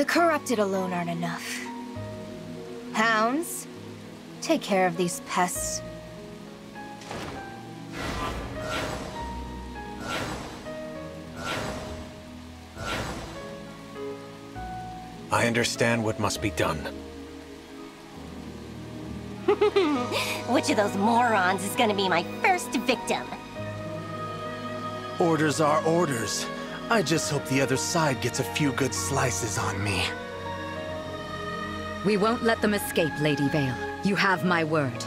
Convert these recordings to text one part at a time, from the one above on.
The corrupted alone aren't enough. Hounds, take care of these pests. I understand what must be done. Which of those morons is gonna be my first victim? Orders are orders. I just hope the other side gets a few good slices on me. We won't let them escape, Lady Veyle. You have my word.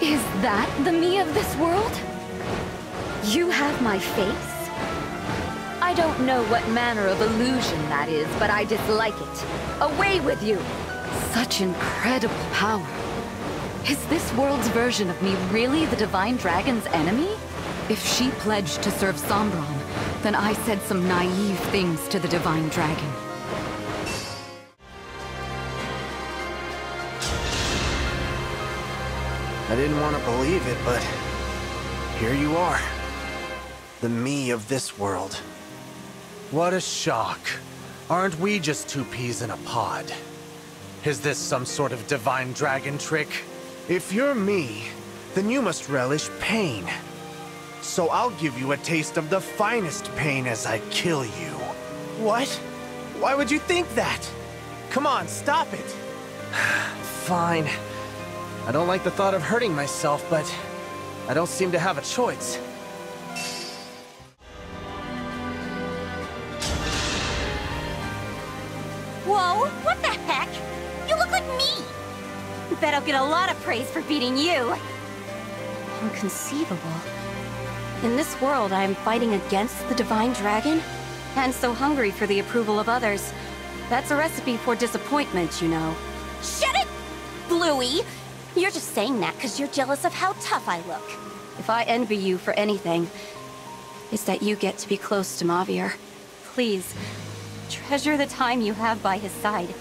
Is that the me of this world? You have my face? I don't know what manner of illusion that is, but I dislike it. Away with you! Such incredible power. Is this world's version of me really the Divine Dragon's enemy? If she pledged to serve Sombron, then I said some naive things to the Divine Dragon. I didn't want to believe it, but here you are. The me of this world. What a shock. Aren't we just two peas in a pod? Is this some sort of divine dragon trick? If you're me, then you must relish pain. So I'll give you a taste of the finest pain as I kill you. What? Why would you think that? Come on, stop it. Fine. I don't like the thought of hurting myself, but I don't seem to have a choice. Whoa, what the heck? You look like me! Bet I'll get a lot of praise for beating you. Inconceivable. In this world, I am fighting against the Divine Dragon, and so hungry for the approval of others. That's a recipe for disappointment, you know. Shut it, Bluey! You're just saying that because you're jealous of how tough I look. If I envy you for anything, it's that you get to be close to Mauvier. Please, treasure the time you have by his side.